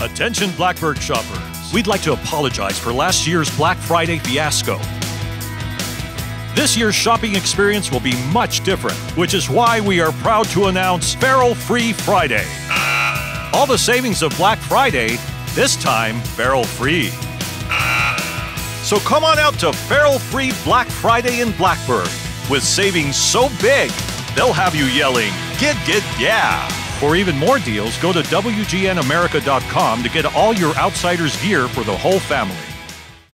Attention Blackburg shoppers. We'd like to apologize for last year's Black Friday fiasco. This year's shopping experience will be much different, which is why we are proud to announce Farrell Free Friday. All the savings of Black Friday, this time Farrell free. So come on out to Farrell Free Black Friday in Blackburg with savings so big, they'll have you yelling, Get, get, yeah! For even more deals, go to WGNAmerica.com to get all your Outsiders gear for the whole family.